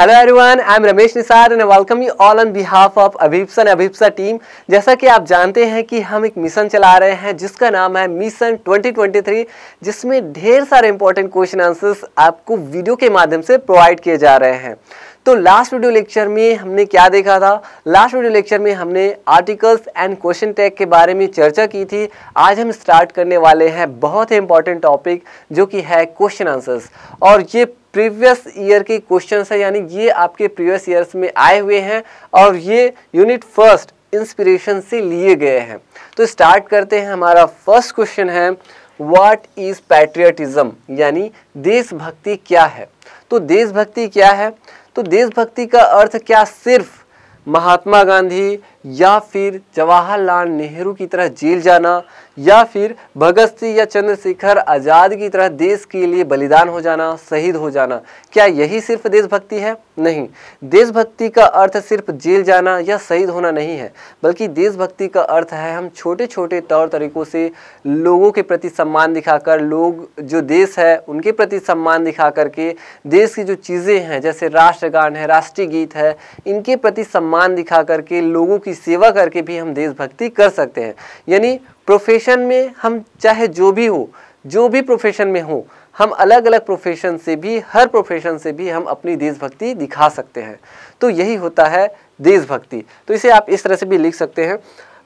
Hello everyone I am Ramesh Nisar and welcome you all on behalf of Abhipsa Abhipsa team जैसा कि आप जानते हैं कि हम एक मिशन चला रहे हैं, जिसका नाम है मिशन 2023 जिसमें ढेर सारे इंपॉर्टेंट क्वेश्चन आंसर्स आपको वीडियो के माध्यम से प्रोवाइड किए जा रहे हैं। तो लास्ट वीडियो लेक्चर में हमने क्या देखा था? लास्ट वीडियो लेक्चर में हमने आर्टिकल्स एंड क्वेश्चन टैग के बारे में चर्चा की थी। आज हम स्टार्ट करने वाले हैं बहुत ही इंपॉर्टेंट टॉपिक जो कि है क्वेश्चन आंसर्स और ये प्रीवियस ईयर के क्वेश्चन है, यानी ये आपके प्रीवियस ईयर्स में आए हुए हैं और ये यूनिट फ़र्स्ट इंस्पिरेशन से लिए गए हैं। तो स्टार्ट करते हैं, हमारा फ़र्स्ट क्वेश्चन है व्हाट इज़ पैट्रियटिज्म यानी देशभक्ति क्या है? तो देशभक्ति क्या है? तो देशभक्ति का अर्थ क्या सिर्फ़ महात्मा गांधी या फिर जवाहरलाल नेहरू की तरह जेल जाना, या फिर भगत सिंह या चंद्रशेखर आज़ाद की तरह देश के लिए बलिदान हो जाना, शहीद हो जाना। क्या यही सिर्फ़ देशभक्ति है? नहीं। देशभक्ति का अर्थ सिर्फ़ जेल जाना या शहीद होना नहीं है, बल्कि देशभक्ति का अर्थ है हम छोटे छोटे तौर तरीकों से लोगों के प्रति सम्मान दिखाकर, लोग जो देश है, उनके प्रति सम्मान दिखा करके देश की जो चीज़ें हैं, जैसे राष्ट्रगान है, राष्ट्रीय गीत है, इनके प्रति सम्मान दिखा करके लोगों की सेवा करके भी हम देशभक्ति कर सकते हैं। यानी प्रोफेशन में हम चाहे जो भी हो, जो भी प्रोफेशन में हो, हम अलग अलग प्रोफेशन से भी, हर प्रोफेशन से भी हम अपनी देशभक्ति दिखा सकते हैं। तो यही होता है देशभक्ति। तो इसे आप इस तरह से भी लिख सकते हैं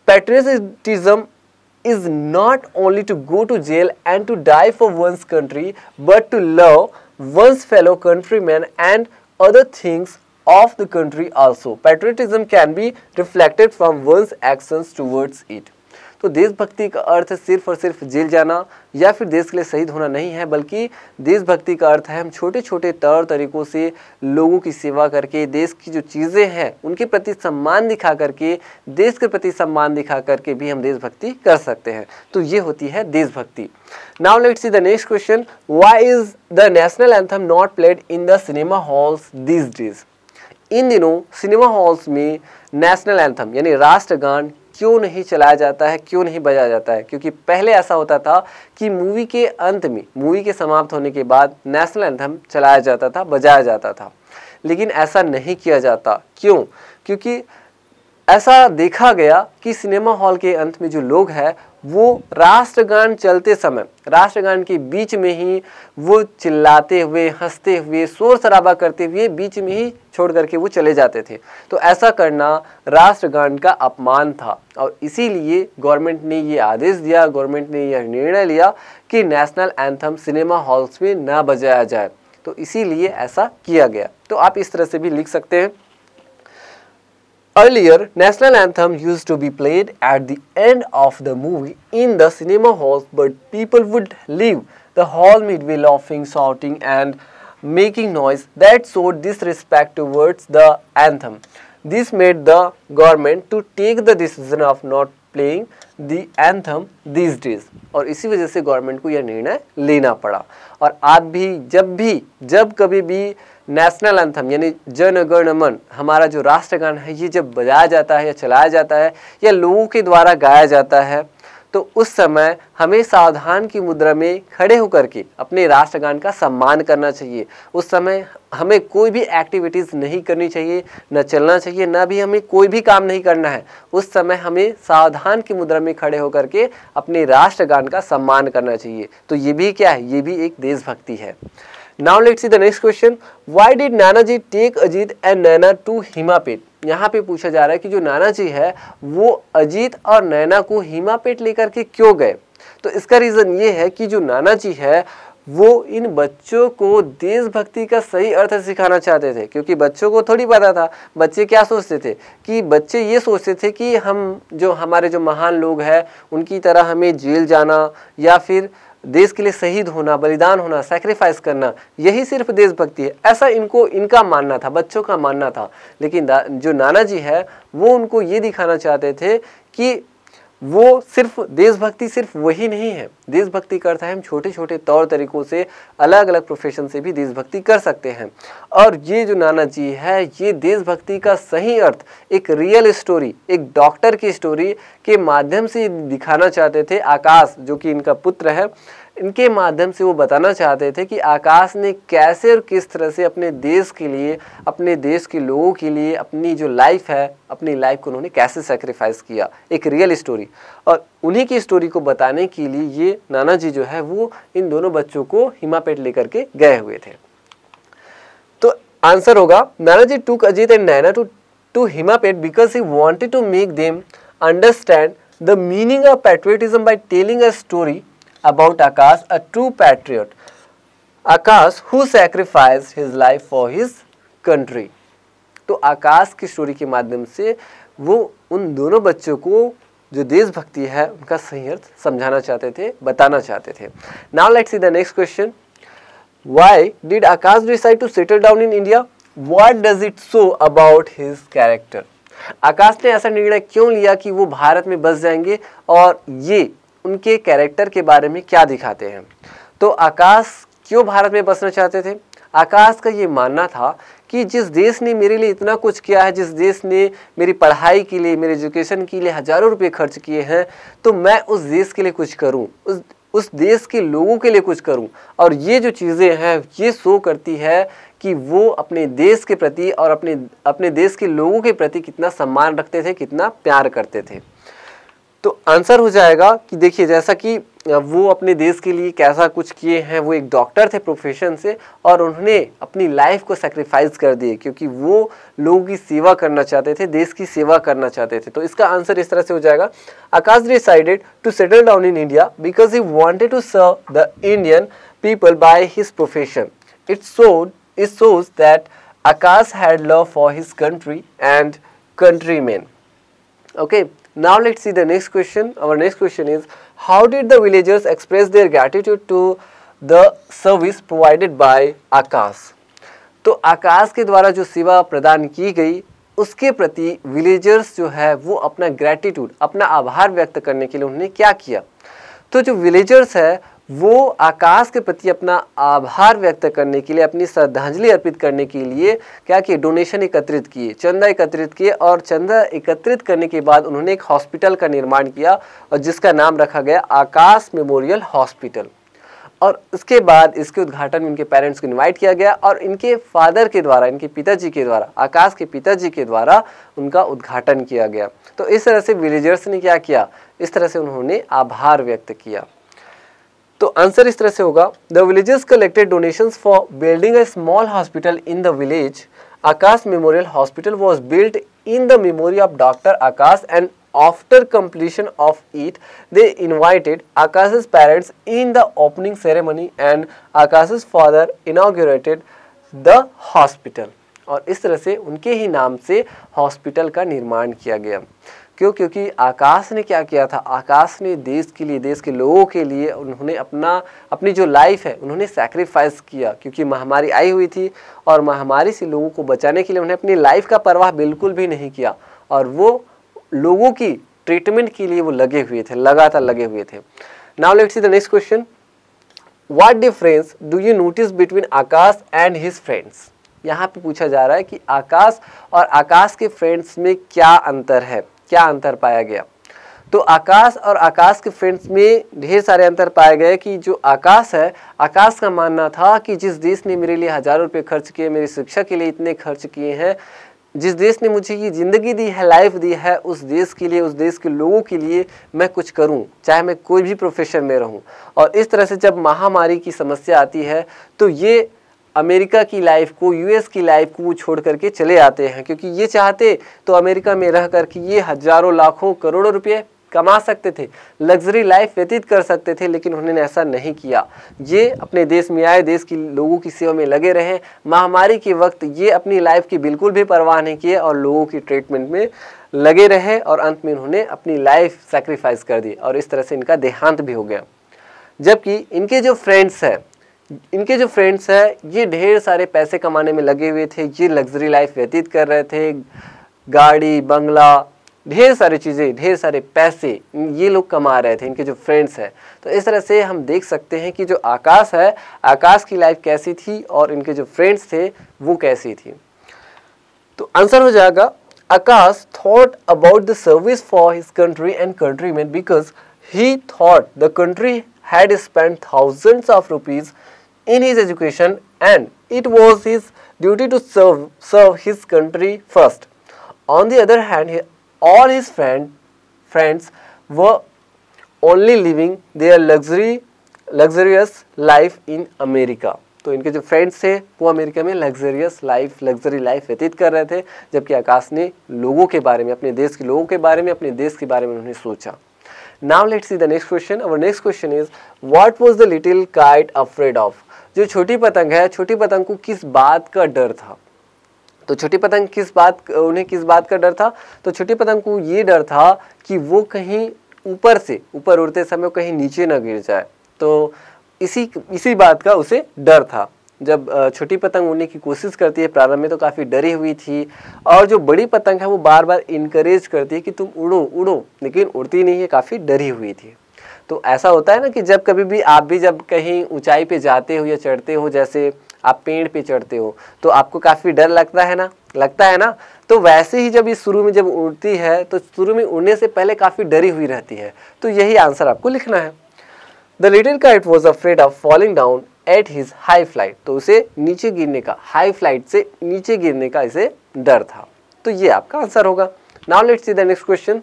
patriotism is not only to go to jail and to die for one's country but to love one's fellow country man and other things of the country also. Patriotism can be reflected from one's actions towards it. तो देशभक्ति का अर्थ सिर्फ़ और सिर्फ़ jail जाना या फिर देश के लिए शहीद होना नहीं है, बल्कि देशभक्ति का अर्थ है हम छोटे छोटे तौर तरीकों से लोगों की सेवा करके, देश की जो चीज़ें हैं, उनके प्रति सम्मान दिखा करके, देश के प्रति सम्मान दिखा करके भी हम देशभक्ति कर सकते हैं तो ये होती है देशभक्ति now let see the next question why is the national anthem not played in the cinema halls this days इन दिनों सिनेमा हॉल्स में नेशनल एंथम, यानी राष्ट्रगान क्यों नहीं चलाया जाता है, क्यों नहीं बजाया जाता है? क्योंकि पहले ऐसा होता था कि मूवी के अंत में, मूवी के समाप्त होने के बाद नेशनल एंथम चलाया जाता था, बजाया जाता था। लेकिन ऐसा नहीं किया जाता। क्यों? क्योंकि ऐसा देखा गया कि सिनेमा हॉल के अंत में जो लोग हैं वो राष्ट्रगान चलते समय, राष्ट्रगान के बीच में ही वो चिल्लाते हुए, हँसते हुए, शोर शराबा करते हुए बीच में ही छोड़ करके वो चले जाते थे। तो ऐसा करना राष्ट्रगान का अपमान था और इसीलिए गवर्नमेंट ने ये आदेश दिया, गवर्नमेंट ने यह निर्णय लिया कि नेशनल एंथम सिनेमा हॉल्स में ना बजाया जाए। तो इसीलिए ऐसा किया गया। तो आप इस तरह से भी लिख सकते हैं। Earlier, national anthem used to be played at the end of the movie in the cinema halls, but people would leave the hall midway laughing, shouting and making noise that showed disrespect towards the anthem. This made the government to take the decision of not playing the anthem these days. और इसी वजह से government को यह निर्णय लेना पड़ा और आज भी जब भी जब कभी भी नेशनल एंथम यानी जन गण मन, हमारा जो राष्ट्रगान है, ये जब बजाया जाता है या चलाया जाता है, या लोगों के द्वारा गाया जाता है तो उस समय हमें सावधान की मुद्रा में खड़े होकर के अपने राष्ट्रगान का सम्मान करना चाहिए। उस समय हमें कोई भी एक्टिविटीज़ नहीं करनी चाहिए, न चलना चाहिए, न भी हमें कोई भी काम नहीं करना है। उस समय हमें सावधान की मुद्रा में खड़े होकर के अपने राष्ट्रगान का सम्मान करना चाहिए। तो ये भी क्या है? ये भी एक देशभक्ति है। Now let see the next question why did Nana ji take Ajit and Naina to Himapet यहाँ पे पूछा जा रहा है कि जो नाना जी है, वो अजीत और नैना को हिमापेट लेकर के क्यों गए? तो इसका रीज़न ये है कि जो नाना जी है, वो इन बच्चों को देशभक्ति का सही अर्थ सिखाना चाहते थे, क्योंकि बच्चों को थोड़ी पता था, बच्चे क्या सोचते थे, कि बच्चे ये सोचते थे कि हम जो हमारे जो महान लोग हैं, उनकी तरह हमें जेल जाना या फिर देश के लिए शहीद होना, बलिदान होना सेक्रीफाइस करना, यही सिर्फ़ देशभक्ति है। ऐसा इनको, इनका मानना था, बच्चों का मानना था। लेकिन जो नाना जी है, वो उनको ये दिखाना चाहते थे कि वो सिर्फ़ देशभक्ति सिर्फ़ वही नहीं है। देशभक्ति का अर्थ है हम छोटे छोटे तौर तरीकों से अलग अलग प्रोफेशन से भी देशभक्ति कर सकते हैं। और ये जो नाना जी है, ये देशभक्ति का सही अर्थ, एक रियल स्टोरी एक डॉक्टर की स्टोरी के माध्यम से दिखाना चाहते थे आकाश, जो कि इनका पुत्र है। इनके माध्यम से वो बताना चाहते थे कि आकाश ने कैसे और किस तरह से अपने देश के लिए, अपने देश के लोगों के लिए अपनी जो लाइफ है, अपनी लाइफ को उन्होंने कैसे सेक्रीफाइस किया। एक रियल स्टोरी और उन्हीं की स्टोरी को बताने के लिए ये नाना जी जो है, वो इन दोनों बच्चों को हिमापेट लेकर के गए हुए थे। तो आंसर होगा Nana ji took Ajit and Naina to to Himapet because he wanted to make them understand the meaning of patriotism by telling a story about Akash, a true patriot. Akash who sacrificed his life for his country. तो आकाश की story के माध्यम से वो उन दोनों बच्चों को जो देशभक्ति है उनका सही अर्थ समझाना चाहते थे बताना चाहते थे now let's see the next question why did Akash decide to settle down in India what does it show about his character Akash ने ऐसा निर्णय क्यों लिया कि वो भारत में बस जाएँगे और ये उनके कैरेक्टर के बारे में क्या दिखाते हैं? तो आकाश क्यों भारत में बसना चाहते थे? आकाश का ये मानना था कि जिस देश ने मेरे लिए इतना कुछ किया है, जिस देश ने मेरी पढ़ाई के लिए, मेरे एजुकेशन के लिए हज़ारों रुपए खर्च किए हैं तो मैं उस देश के लिए कुछ करूँ? उस उस देश के लोगों के लिए कुछ करूँ? और ये जो चीज़ें हैं, ये शो करती है कि वो अपने देश के प्रति और अपने अपने देश के लोगों के प्रति कितना सम्मान रखते थे, कितना प्यार करते थे। तो आंसर हो जाएगा कि देखिए, जैसा कि वो अपने देश के लिए कैसा कुछ किए हैं, वो एक डॉक्टर थे प्रोफेशन से और उन्होंने अपनी लाइफ को सेक्रीफाइस कर दिए क्योंकि वो लोगों की सेवा करना चाहते थे, देश की सेवा करना चाहते थे। तो इसका आंसर इस तरह से हो जाएगा, Akash decided to settle down in India because he wanted to serve the Indian people by his profession it so it shows that Akash had love for his country and country man okay Now let's see the next question. Our next question is how did the villagers express their gratitude to the service provided by Akash? तो आकाश के द्वारा जो सेवा प्रदान की गई उसके प्रति विलेजर्स जो है वो अपना ग्रेटिट्यूड अपना आभार व्यक्त करने के लिए उन्होंने क्या किया तो जो विलेजर्स है वो आकाश के प्रति अपना आभार व्यक्त करने के लिए, अपनी श्रद्धांजलि अर्पित करने के लिए क्या किए? डोनेशन एकत्रित किए, चंदा एकत्रित किए और चंदा एकत्रित करने के बाद उन्होंने एक हॉस्पिटल का निर्माण किया और जिसका नाम रखा गया आकाश मेमोरियल हॉस्पिटल और उसके बाद इसके उद्घाटन में इनके पेरेंट्स को इनवाइट किया गया और इनके फादर के द्वारा, इनके पिताजी के द्वारा, आकाश के पिताजी के द्वारा उनका उद्घाटन किया गया। तो इस तरह से विलेजर्स ने क्या किया? इस तरह से उन्होंने आभार व्यक्त किया। तो आंसर इस तरह से होगा। The villages collected donation for building a small hospital in the village Akash memorial hospital was built in the memory of doctor Akash and after completion of it they invited Akash parents in the opening ceremony and Akash father inaugurated the hospital और इस तरह से उनके ही नाम से hospital का निर्माण किया गया। क्यों? क्योंकि आकाश ने क्या किया था? आकाश ने देश के लिए, देश के लोगों के लिए उन्होंने अपना, अपनी जो लाइफ है, उन्होंने सेक्रीफाइस किया। क्योंकि महामारी आई हुई थी और महामारी से लोगों को बचाने के लिए उन्होंने अपनी लाइफ का परवाह बिल्कुल भी नहीं किया। और वो लोगों की ट्रीटमेंट के लिए वो लगे हुए थे, लगातार लगे हुए थे। Now let's see the next question what difference do you notice between Akash and his friends यहाँ पे पूछा जा रहा है कि आकाश और आकाश के फ्रेंड्स में क्या अंतर है? क्या अंतर पाया गया? तो आकाश और आकाश के फ्रेंड्स में ढेर सारे अंतर पाए गए कि जो आकाश है, आकाश का मानना था कि जिस देश ने मेरे लिए हज़ारों रुपये खर्च किए, मेरी शिक्षा के लिए इतने खर्च किए हैं, जिस देश ने मुझे ये ज़िंदगी दी है लाइफ दी है, उस देश के लिए, उस देश के लोगों के लिए मैं कुछ करूँ, चाहे मैं कोई भी प्रोफेशन में रहूँ। और इस तरह से जब महामारी की समस्या आती है तो ये अमेरिका की लाइफ को, यूएस की लाइफ को छोड़ करके चले आते हैं, क्योंकि ये चाहते तो अमेरिका में रह करके ये हज़ारों लाखों करोड़ों रुपये कमा सकते थे लग्जरी लाइफ व्यतीत कर सकते थे, लेकिन उन्होंने ऐसा नहीं किया। ये अपने देश में आए, देश की लोगों की सेवा में लगे रहे। महामारी के वक्त ये अपनी लाइफ की बिल्कुल भी परवाह नहीं किए और लोगों की ट्रीटमेंट में लगे रहे और अंत में उन्होंने अपनी लाइफ सेक्रीफाइस कर दी और इस तरह से इनका देहांत भी हो गया। जबकि इनके जो फ्रेंड्स हैं इनके जो फ्रेंड्स हैं, ये ढेर सारे पैसे कमाने में लगे हुए थे, ये लग्जरी लाइफ व्यतीत कर रहे थे, गाड़ी, बंगला, ढेर सारी चीज़ें, ढेर सारे पैसे ये लोग कमा रहे थे, इनके जो फ्रेंड्स हैं। तो इस तरह से हम देख सकते हैं कि जो आकाश है, आकाश की लाइफ कैसी थी और इनके जो फ्रेंड्स थे, वो कैसी थी। तो आंसर हो जाएगा, Akash thought about the service for his country and country man because he thought the country had spent thousands of rupees in his education and it was his duty to serve, serve his country first. On the other hand, he, all his friend, friends were only living their luxury luxurious life in America. तो इनके जो friends थे वो America में luxurious life luxury life व्यतीत कर रहे थे जबकि आकाश ने लोगों के बारे में अपने देश के लोगों के बारे में अपने देश के बारे में उन्होंने सोचा now let's see the next question our next question is what was the little kite afraid of जो छोटी पतंग है, छोटी पतंग को किस बात का डर था? तो छोटी पतंग किस बात, उन्हें किस बात का डर था? तो छोटी पतंग को ये डर था कि वो कहीं ऊपर से, ऊपर उड़ते समय कहीं नीचे ना गिर जाए। तो इसी इसी बात का उसे डर था। जब छोटी पतंग उड़ने की कोशिश करती है, प्रारंभ में तो काफ़ी डरी हुई थी और जो बड़ी पतंग है वो बार बार इनकरेज करती है कि तुम उड़ो उड़ो, लेकिन उड़ती नहीं है, काफ़ी डरी हुई थी। तो ऐसा होता है ना कि जब कभी भी आप भी जब कहीं ऊंचाई पे जाते हो या चढ़ते हो, जैसे आप पेड़ पे चढ़ते हो तो आपको काफ़ी डर लगता है ना? लगता है ना? तो वैसे ही जब इस शुरू में जब उड़ती है तो शुरू में उड़ने से पहले काफ़ी डरी हुई रहती है। तो यही आंसर आपको लिखना है। The little kite was afraid of falling down at his high flight तो उसे नीचे गिरने का हाई फ़्लाइट से नीचे गिरने का इसे डर था। तो ये आपका आंसर होगा। Now let's see the next question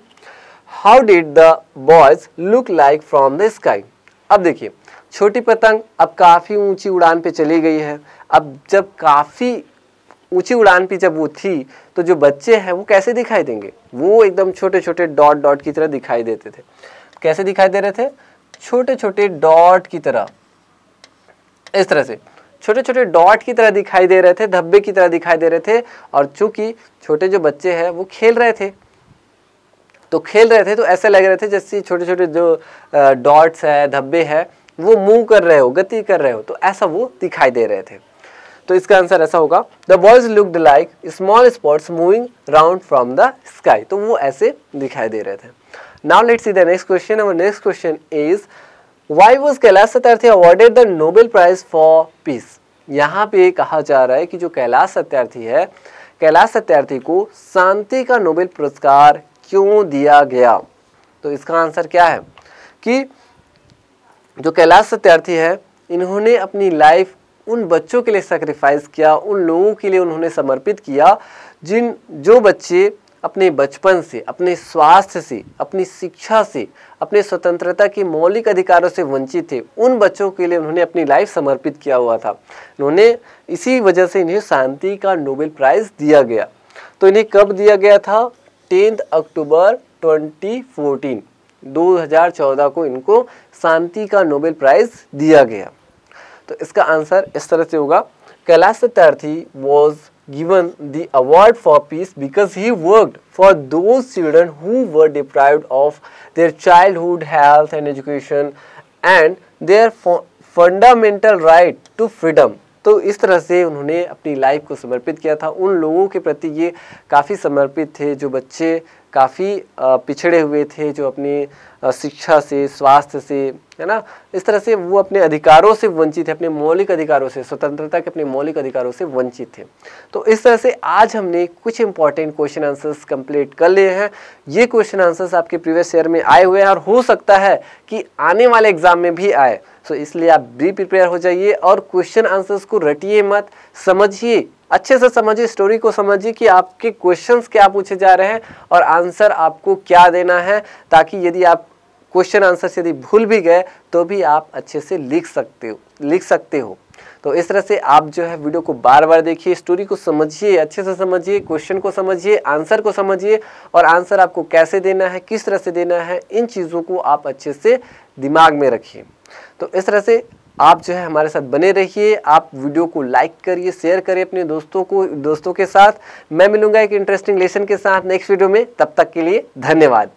how did the boys look like from the sky अब देखिए, छोटी पतंग अब काफ़ी ऊँची उड़ान पे चली गई है। अब जब काफ़ी ऊँची उड़ान पे जब वो थी तो जो बच्चे हैं वो कैसे दिखाई देंगे? वो एकदम छोटे छोटे डॉट डॉट की तरह दिखाई देते थे। कैसे दिखाई दे रहे थे? छोटे छोटे डॉट की तरह। इस तरह से। छोटे छोटे डॉट की तरह दिखाई दे रहे थे, धब्बे की तरह दिखाई दे रहे थे और चूँकि छोटे जो बच्चे हैं, वो खेल रहे थे। तो खेल रहे थे तो ऐसे लग रहे थे जैसे छोटे छोटे जो डॉट्स है, धब्बे है, वो मूव कर रहे हो, गति कर रहे हो तो ऐसा वो दिखाई दे रहे थे। तो इसका आंसर ऐसा होगा, the boys looked like small spots moving round from the sky. तो वो ऐसे दिखाई दे रहे थे। let's see the next question. Our next question is why was Kailash Satyarthi awarded the Nobel Prize for Peace? यहाँ पे कहा जा रहा है कि जो कैलाश सत्यार्थी है, कैलाश सत्यार्थी को शांति का नोबेल पुरस्कार क्यों दिया गया तो इसका आंसर क्या है कि जो कैलाश सत्यार्थी है, इन्होंने अपनी लाइफ उन बच्चों के लिए सेक्रीफाइस किया, उन लोगों के लिए उन्होंने समर्पित किया, जिन, जो बच्चे अपने बचपन से, अपने स्वास्थ्य से, अपनी शिक्षा से, अपने स्वतंत्रता के मौलिक अधिकारों से वंचित थे। उन बच्चों के लिए उन्होंने अपनी लाइफ समर्पित किया हुआ था। उन्होंने इसी वजह से इन्हें शांति का नोबेल प्राइज़ दिया गया। तो इन्हें कब दिया गया था? टेंथ अक्टूबर 2014 2014 को इनको शांति का नोबेल प्राइज़ दिया गया। तो इसका आंसर इस तरह से होगा। Kailash Satyarthi was given the award for peace because he worked for those children who were deprived of their childhood health and education and their fundamental right to freedom तो इस तरह से उन्होंने अपनी लाइफ को समर्पित किया था उन लोगों के प्रति ये काफ़ी समर्पित थे जो बच्चे काफ़ी पिछड़े हुए थे जो अपनी शिक्षा से, स्वास्थ्य से, है ना? इस तरह से वो अपने अधिकारों से वंचित थे, अपने मौलिक अधिकारों से, स्वतंत्रता के अपने मौलिक अधिकारों से वंचित थे। तो इस तरह से आज हमने कुछ इंपॉर्टेंट क्वेश्चन आंसर्स कंप्लीट कर लिए हैं। ये क्वेश्चन आंसर्स आपके प्रीवियस ईयर में आए हुए हैं और हो सकता है कि आने वाले एग्ज़ाम में भी आए। सो इसलिए आप भी प्रिपेयर हो जाइए और क्वेश्चन आंसर्स को रटिए मत, समझिए। अच्छे से समझिए स्टोरी को समझिए कि आपके क्वेश्चंस क्या पूछे जा रहे हैं और आंसर आपको क्या देना है, ताकि यदि आप क्वेश्चन आंसर यदि भूल भी गए तो भी आप अच्छे से लिख सकते हो, लिख सकते हो। तो इस तरह से आप जो है वीडियो को बार बार देखिए स्टोरी को समझिए, अच्छे से समझिए क्वेश्चन को समझिए आंसर को समझिए, और आंसर आपको कैसे देना है, किस तरह से देना है, इन चीज़ों को आप अच्छे से दिमाग में रखिए। तो इस तरह से आप जो है हमारे साथ बने रहिए। आप वीडियो को लाइक करिए शेयर करिए अपने दोस्तों को, दोस्तों के साथ। मैं मिलूँगा एक इंटरेस्टिंग लेसन के साथ नेक्स्ट वीडियो में। तब तक के लिए धन्यवाद।